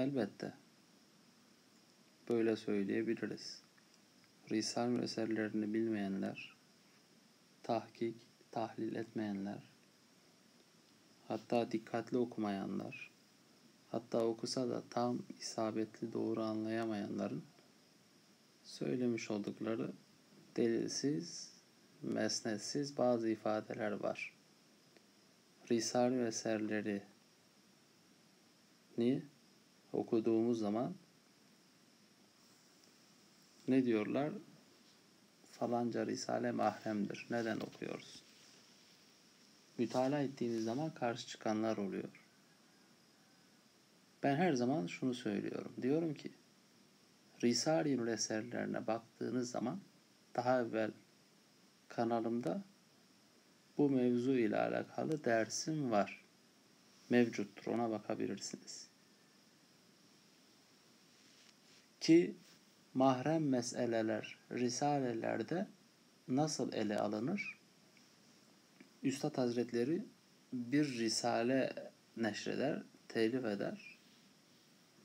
Elbette. Böyle söyleyebiliriz. Risale eserlerini bilmeyenler, tahkik, tahlil etmeyenler, hatta dikkatli okumayanlar, hatta okusa da tam isabetli doğru anlayamayanların söylemiş oldukları delilsiz, mesnetsiz bazı ifadeler var. Risale eserleri ni okuduğumuz zaman ne diyorlar? Falanca risale mahremdir. Neden okuyoruz? Mütalaa ettiğimiz zaman karşı çıkanlar oluyor. Ben her zaman şunu söylüyorum. Diyorum ki Risale-i eserlerine baktığınız zaman daha evvel kanalımda bu mevzu ile alakalı dersim var. Mevcuttur. Ona bakabilirsiniz. Ki mahrem meseleler risalelerde nasıl ele alınır? Üstad Hazretleri bir risale neşreder, telif eder.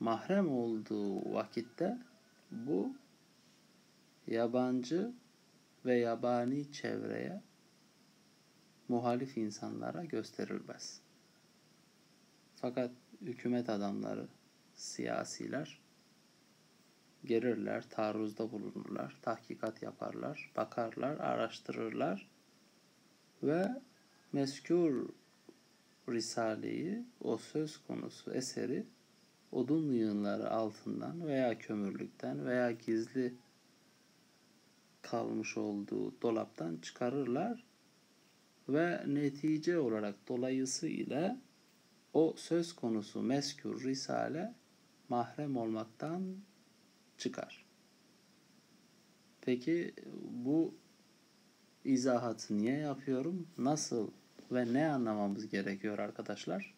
Mahrem olduğu vakitte bu yabancı ve yabani çevreye muhalif insanlara gösterilmez. Fakat hükümet adamları, siyasiler gelirler, taarruzda bulunurlar, tahkikat yaparlar, bakarlar, araştırırlar ve meskûr risaleyi, o söz konusu eseri odun yığınları altından veya kömürlükten veya gizli kalmış olduğu dolaptan çıkarırlar ve netice olarak dolayısıyla o söz konusu meskür risale mahrem olmaktan çıkar. Peki bu izahatı niye yapıyorum? Nasıl ve ne anlamamız gerekiyor arkadaşlar?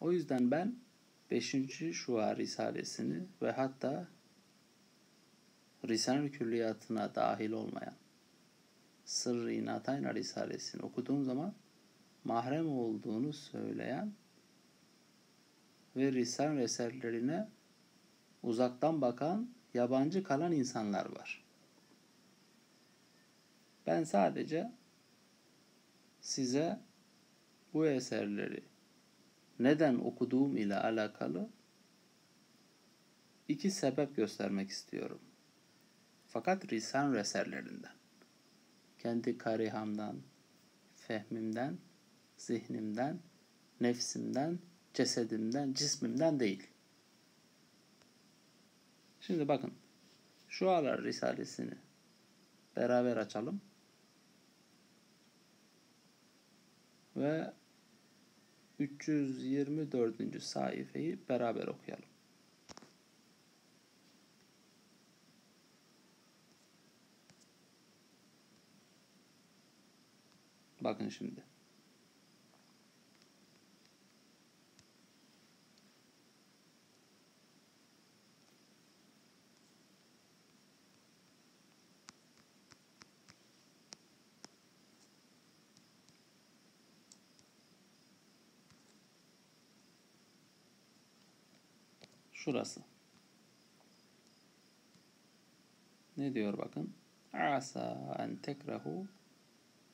O yüzden ben 5. Şua Risalesini ve hatta Risale-i Külliyatına dahil olmayan Sırrı İnatayna Risalesini okuduğum zaman mahrem olduğunu söyleyen ve Risale eserlerine uzaktan bakan, yabancı kalan insanlar var. Ben sadece size bu eserleri neden okuduğum ile alakalı iki sebep göstermek istiyorum. Fakat Risale eserlerinden. Kendi karihamdan, fehmimden, zihnimden, nefsimden, cesedimden, cismimden değil. Şimdi bakın. Şu Şualar Risalesini beraber açalım. Ve 324. sayfayı beraber okuyalım. Bakın şimdi. Şurası. Ne diyor bakın? Asa en tekrahu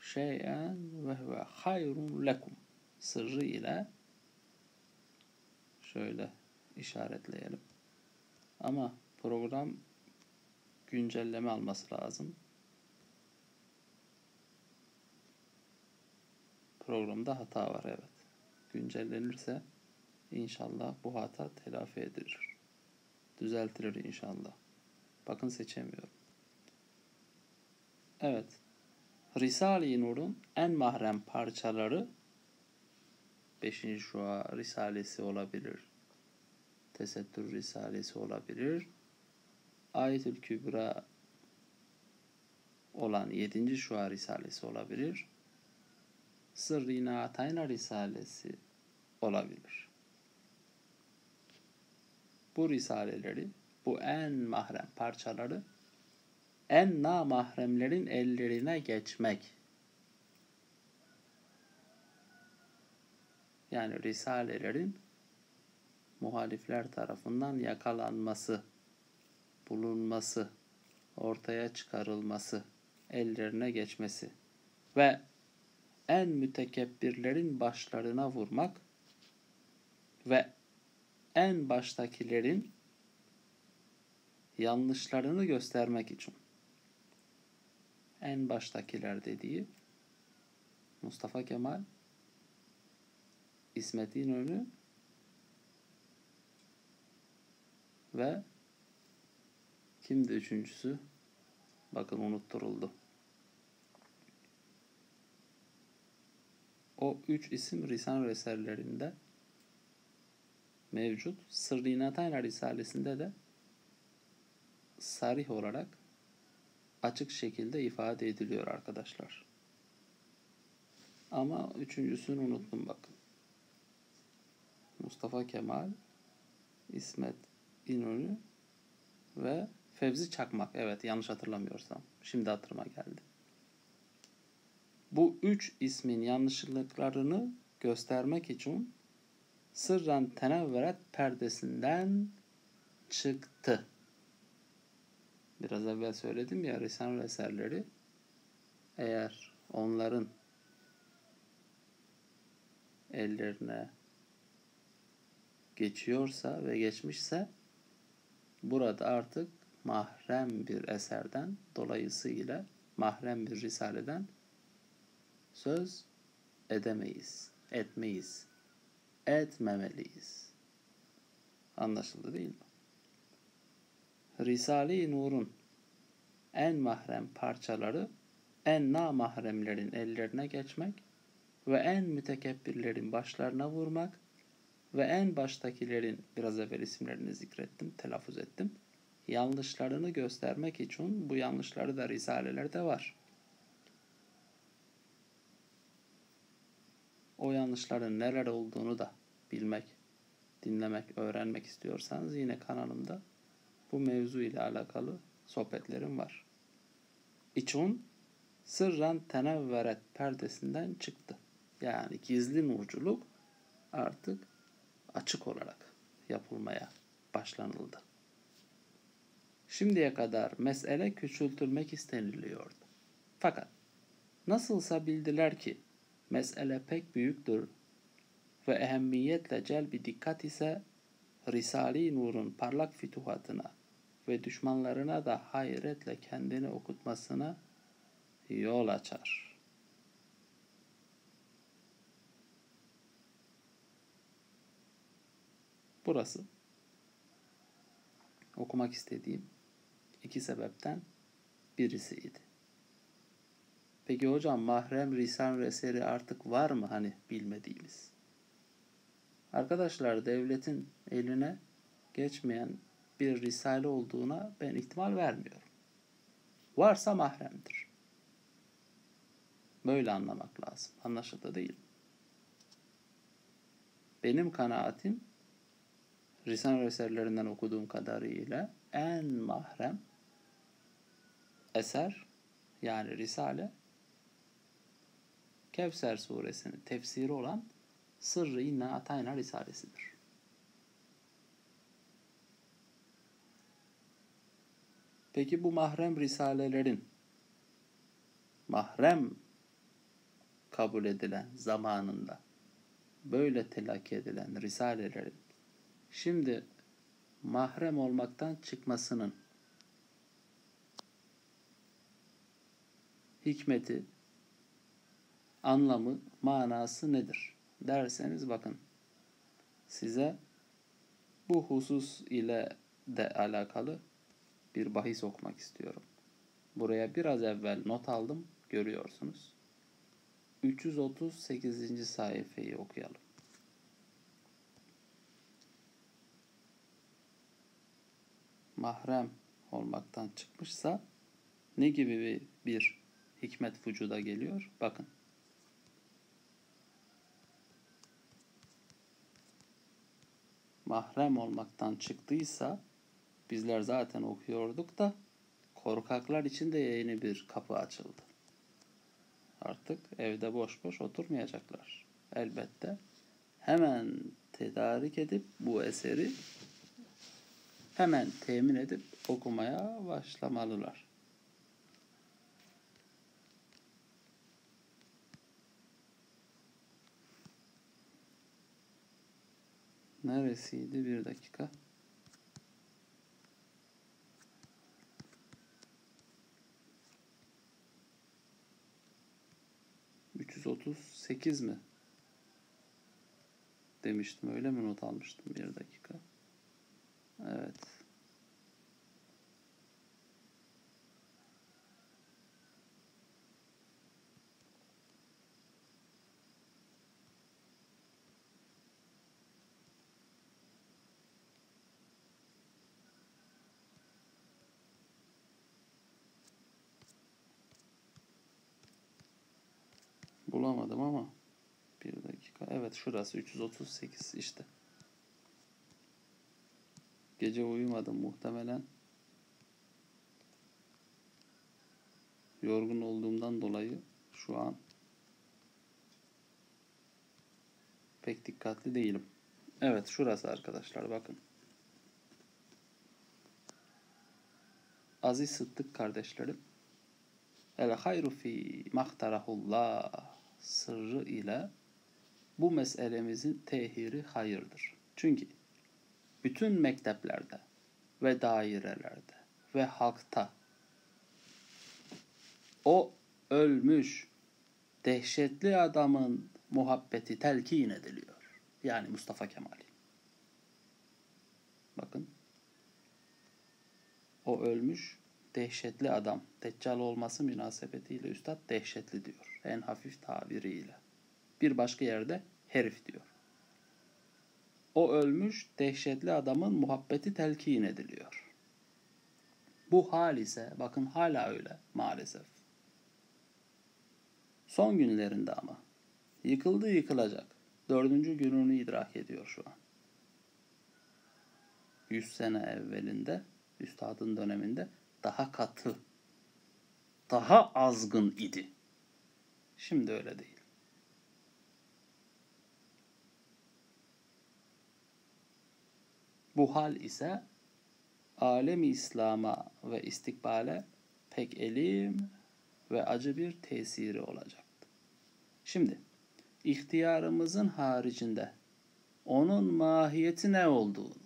şeyen ve huve hayrun lekum. Sırrı ile şöyle işaretleyelim. Ama program güncelleme alması lazım. Programda hata var evet. Güncellenirse İnşallah bu hata telafi edilir. Düzeltilir inşallah. Bakın seçemiyorum. Evet. Risale-i Nur'un en mahrem parçaları 5. Şua Risalesi olabilir. Tesettür Risalesi olabilir. Ayetül Kübra olan 7. Şua Risalesi olabilir. Sırrı Atayna Risalesi olabilir bu risaleleri, bu en mahrem parçaları en namahremlerin ellerine geçmek. Yani risalelerin muhalifler tarafından yakalanması, bulunması, ortaya çıkarılması, ellerine geçmesi ve en mütekebbirlerin başlarına vurmak ve en baştakilerin yanlışlarını göstermek için. En baştakiler dediği Mustafa Kemal, İsmet İnönü ve kimdi üçüncüsü? Bakın unutturuldu. O üç isim Risale eserlerinde mevcut. Sırrı İnatayla Risalesinde de sarih olarak açık şekilde ifade ediliyor arkadaşlar. Ama üçüncüsünü unuttum bakın. Mustafa Kemal, İsmet İnönü ve Fevzi Çakmak. Evet yanlış hatırlamıyorsam. Şimdi hatırıma geldi. Bu üç ismin yanlışlıklarını göstermek için sırran tenevveret perdesinden çıktı. Biraz evvel söyledim ya Risale eserleri eğer onların ellerine geçiyorsa ve geçmişse burada artık mahrem bir eserden dolayısıyla mahrem bir risaleden söz edemeyiz, etmeyiz, etmemeliyiz. Anlaşıldı değil mi? Risale-i Nur'un en mahrem parçaları en namahremlerin ellerine geçmek ve en mütekebbirlerin başlarına vurmak ve en baştakilerin biraz evvel isimlerini zikrettim, telaffuz ettim. Yanlışlarını göstermek için bu yanlışları da risalelerde var. O yanlışların neler olduğunu da bilmek, dinlemek, öğrenmek istiyorsanız yine kanalımda bu mevzu ile alakalı sohbetlerim var. İçun sırran tenevveret perdesinden çıktı. Yani gizli nurculuk artık açık olarak yapılmaya başlanıldı. Şimdiye kadar mesele küçültülmek isteniliyordu. Fakat nasılsa bildiler ki mesele pek büyüktür ve ehemmiyetle celbi dikkat ise Risale-i Nur'un parlak fütuhatına ve düşmanlarına da hayretle kendini okutmasına yol açar. Burası okumak istediğim iki sebepten birisiydi. Peki hocam mahrem risan eseri artık var mı hani bilmediğimiz? Arkadaşlar devletin eline geçmeyen bir risale olduğuna ben ihtimal vermiyorum. Varsa mahremdir. Böyle anlamak lazım. Anlaşıldı değil mi? Benim kanaatim Risale eserlerinden okuduğum kadarıyla en mahrem eser yani Risale Kevser suresinin tefsiri olan Sırrı İnna Atayna Risalesidir. Peki bu mahrem risalelerin mahrem kabul edilen zamanında böyle telakki edilen risalelerin şimdi mahrem olmaktan çıkmasının hikmeti, anlamı, manası nedir derseniz bakın size bu husus ile de alakalı bir bahis okumak istiyorum. Buraya biraz evvel not aldım. Görüyorsunuz. 338. sayfayı okuyalım. Mahrem olmaktan çıkmışsa ne gibi bir, hikmet vücuda geliyor? Bakın. Mahrem olmaktan çıktıysa Bizler zaten okuyorduk da korkaklar için de yeni bir kapı açıldı. Artık evde boş boş oturmayacaklar. Elbette hemen tedarik edip bu eseri hemen temin edip okumaya başlamalılar. Neresiydi? Bir dakika. Sekiz mi? Demiştim öyle mi not almıştım bir dakika. Evet. Bulamadım ama bir dakika. Evet şurası 338 işte. Gece uyumadım muhtemelen. Yorgun olduğumdan dolayı şu an pek dikkatli değilim. Evet şurası arkadaşlar bakın. Aziz Sıddık kardeşlerim. El hayru fi mahtarahullah sırrı ile bu meselemizin tehiri hayırdır. Çünkü bütün mekteplerde ve dairelerde ve halkta o ölmüş dehşetli adamın muhabbeti telkin ediliyor. Yani Mustafa Kemal. Bakın. O ölmüş dehşetli adam. Deccal olması münasebetiyle üstad dehşetli diyor. En hafif tabiriyle. Bir başka yerde herif diyor. O ölmüş dehşetli adamın muhabbeti telkin ediliyor. Bu hal ise bakın hala öyle maalesef. Son günlerinde ama yıkıldı yıkılacak. Dördüncü gününü idrak ediyor şu an. Yüz sene evvelinde, üstadın döneminde daha katı, daha azgın idi. Şimdi öyle değil. Bu hal ise alemi İslam'a ve istikbale pek elim ve acı bir tesiri olacaktı. Şimdi ihtiyarımızın haricinde onun mahiyeti ne olduğunu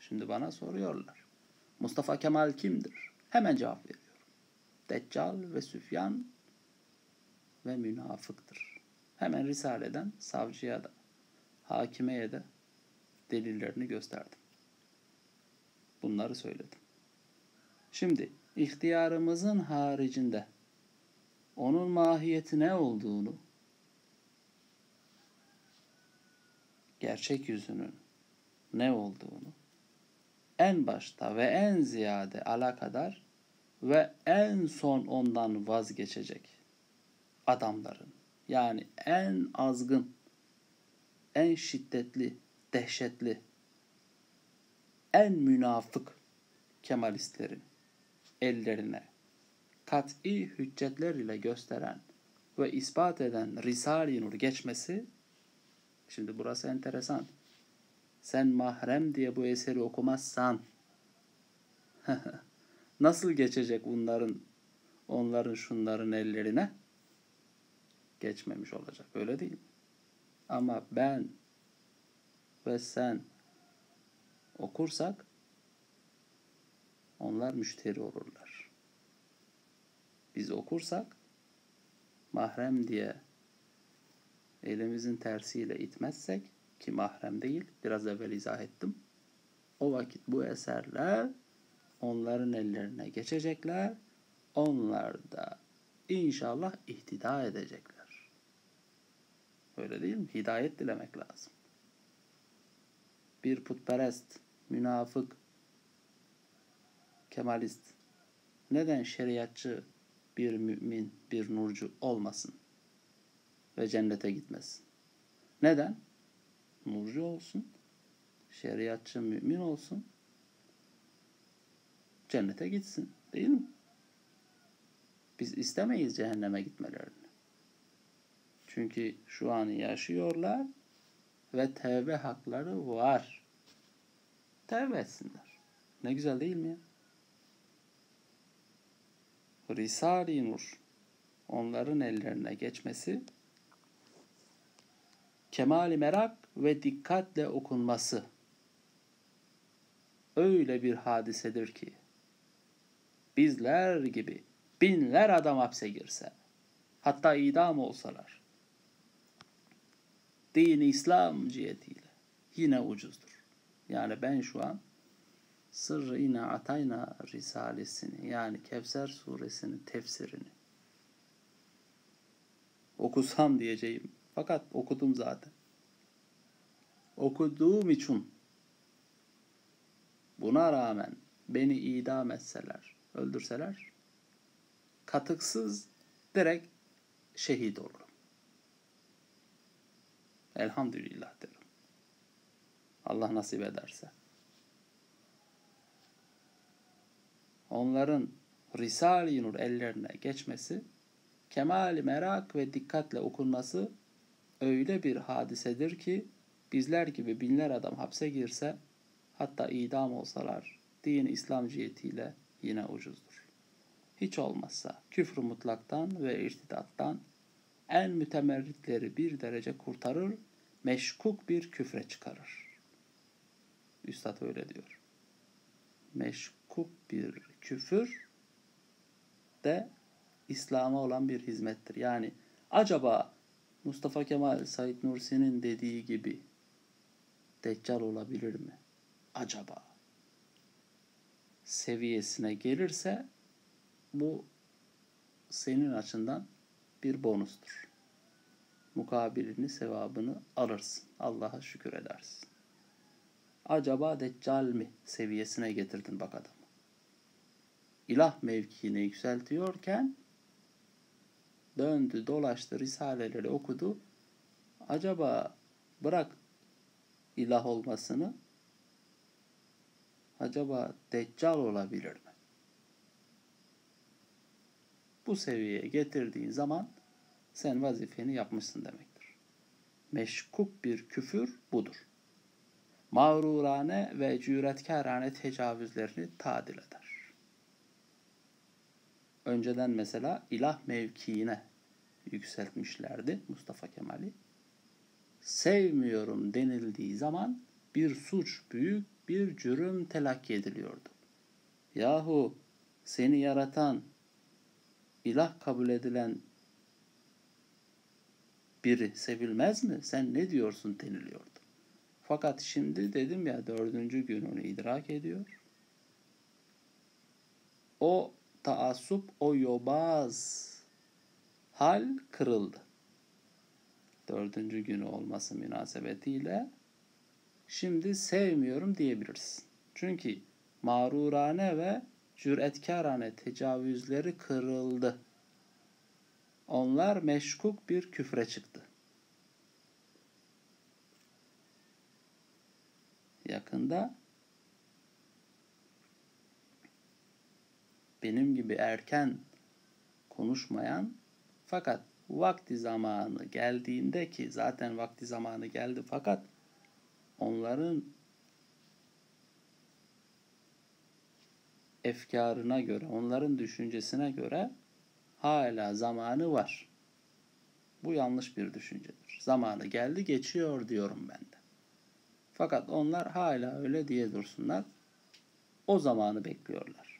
şimdi bana soruyorlar. Mustafa Kemal kimdir? Hemen cevap veriyorum. Deccal ve Süfyan ve münafıktır. Hemen Risale'den savcıya da, hakimeye de delillerini gösterdim. Bunları söyledim. Şimdi ihtiyarımızın haricinde onun mahiyeti ne olduğunu, gerçek yüzünün ne olduğunu en başta ve en ziyade alakadar ve en son ondan vazgeçecek adamların yani en azgın, en şiddetli, dehşetli, en münafık Kemalistlerin ellerine kat'i hüccetler ile gösteren ve ispat eden Risale-i Nur geçmesi şimdi burası enteresan. Sen mahrem diye bu eseri okumazsan nasıl geçecek bunların onların şunların ellerine? Geçmemiş olacak. Öyle değil mi? Ama ben ve sen okursak onlar müşteri olurlar. Biz okursak mahrem diye elimizin tersiyle itmezsek ki mahrem değil biraz evvel izah ettim. O vakit bu eserler onların ellerine geçecekler. Onlar da inşallah ihtida edecekler. Öyle değil mi? Hidayet dilemek lazım. Bir putperest, münafık, kemalist neden şeriatçı bir mümin, bir nurcu olmasın ve cennete gitmesin? Neden? Nurcu olsun, şeriatçı mümin olsun, cennete gitsin. Değil mi? Biz istemeyiz cehenneme gitmelerini. Çünkü şu an yaşıyorlar ve tevbe hakları var. Tevbe etsinler. Ne güzel değil mi? Risale-i Nur onların ellerine geçmesi kemali merak ve dikkatle okunması öyle bir hadisedir ki bizler gibi binler adam hapse girse hatta idam olsalar dini İslam cihetiyle yine ucuzdur. Yani ben şu an Sırrı İna Atayna Risalesini yani Kevser suresinin tefsirini okusam diyeceğim. Fakat okudum zaten. Okuduğum için buna rağmen beni idam etseler, öldürseler katıksız direkt şehit olurum. Elhamdülillah derim. Allah nasip ederse. Onların Risale-i Nur ellerine geçmesi, kemali merak ve dikkatle okunması öyle bir hadisedir ki bizler gibi binler adam hapse girse hatta idam olsalar din İslam cihetiyle yine ucuzdur. Hiç olmazsa küfrü mutlaktan ve irtidattan en mütemerritleri bir derece kurtarır, meşkuk bir küfre çıkarır. Üstad öyle diyor. Meşkuk bir küfür de İslam'a olan bir hizmettir. Yani acaba Mustafa Kemal Said Nursi'nin dediği gibi Deccal olabilir mi? Acaba seviyesine gelirse bu senin açından bir bonustur. Mukabilini, sevabını alırsın. Allah'a şükür edersin. Acaba Deccal mi seviyesine getirdin bak adamı. İlah mevkiine yükseltiyorken döndü, dolaştı, risaleleri okudu. Acaba bırak ilah olmasını acaba deccal olabilir mi? Bu seviyeye getirdiğin zaman sen vazifeni yapmışsın demektir. Meşkuk bir küfür budur. Mağrurane ve cüretkarane tecavüzlerini tadil eder. Önceden mesela ilah mevkiine yükseltmişlerdi Mustafa Kemal'i. Sevmiyorum denildiği zaman bir suç, büyük bir cürüm telakki ediliyordu. Yahu seni yaratan, ilah kabul edilen biri sevilmez mi? Sen ne diyorsun deniliyordu. Fakat şimdi dedim ya dördüncü gün onu idrak ediyor. O taassup, o yobaz hal kırıldı. Dördüncü günü olması münasebetiyle şimdi sevmiyorum diyebilirsin. Çünkü mağrurane ve cüretkarane tecavüzleri kırıldı. Onlar meşkuk bir küfre çıktı. Yakında benim gibi erken konuşmayan fakat vakti zamanı geldiğinde ki zaten vakti zamanı geldi fakat onların efkarına göre, onların düşüncesine göre hala zamanı var. Bu yanlış bir düşüncedir. Zamanı geldi geçiyor diyorum ben de. Fakat onlar hala öyle diye dursunlar. O zamanı bekliyorlar.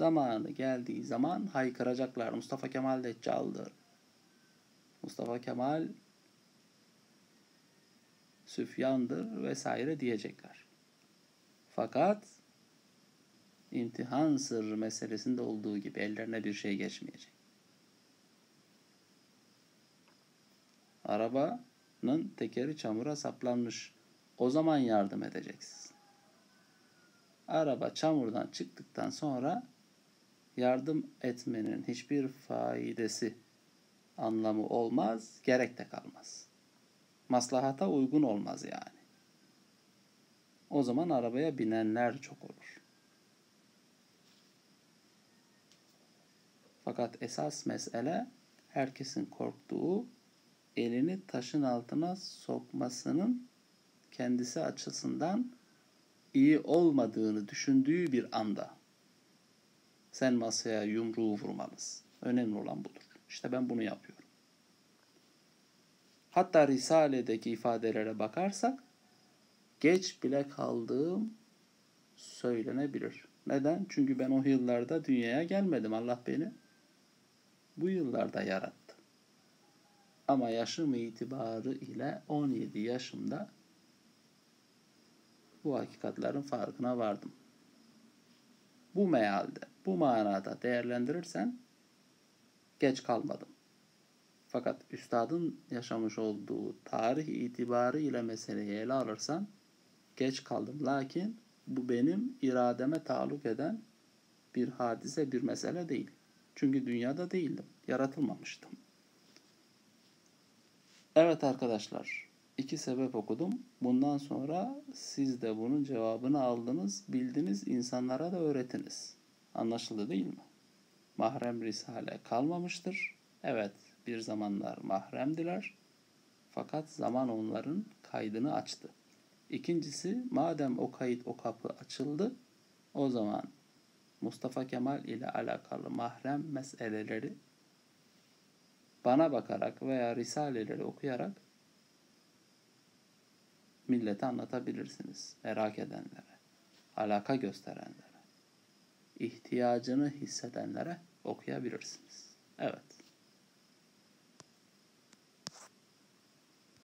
Zamanı geldiği zaman haykıracaklar. Mustafa Kemal Deccal'dır. Mustafa Kemal Süfyan'dır vesaire diyecekler. Fakat imtihan sırrı meselesinde olduğu gibi ellerine bir şey geçmeyecek. Arabanın tekeri çamura saplanmış. O zaman yardım edeceksin. Araba çamurdan çıktıktan sonra yardım etmenin hiçbir faidesi anlamı olmaz, gerek de kalmaz. Maslahata uygun olmaz yani. O zaman arabaya binenler çok olur. Fakat esas mesele herkesin korktuğu elini taşın altına sokmasının kendisi açısından iyi olmadığını düşündüğü bir anda sen masaya yumruğu vurmalısın. Önemli olan budur. İşte ben bunu yapıyorum. Hatta Risale'deki ifadelere bakarsak geç bile kaldığım söylenebilir. Neden? Çünkü ben o yıllarda dünyaya gelmedim. Allah beni bu yıllarda yarattı. Ama yaşım itibarı ile 17 yaşımda bu hakikatlerin farkına vardım. Bu mealde, bu manada değerlendirirsen geç kalmadım. Fakat üstadın yaşamış olduğu tarih itibarı ile meseleyi ele alırsan geç kaldım. Lakin bu benim irademe taluk eden bir hadise, bir mesele değil. Çünkü dünyada değildim. Yaratılmamıştım. Evet arkadaşlar, iki sebep okudum. Bundan sonra siz de bunun cevabını aldınız, bildiniz, insanlara da öğretiniz. Anlaşıldı değil mi? Mahrem risale kalmamıştır. Evet, bir zamanlar mahremdiler. Fakat zaman onların kaydını açtı. İkincisi, madem o kayıt, o kapı açıldı, o zaman Mustafa Kemal ile alakalı mahrem meseleleri bana bakarak veya risaleleri okuyarak millete anlatabilirsiniz. Merak edenlere, alaka gösterenlere, ihtiyacını hissedenlere okuyabilirsiniz. Evet.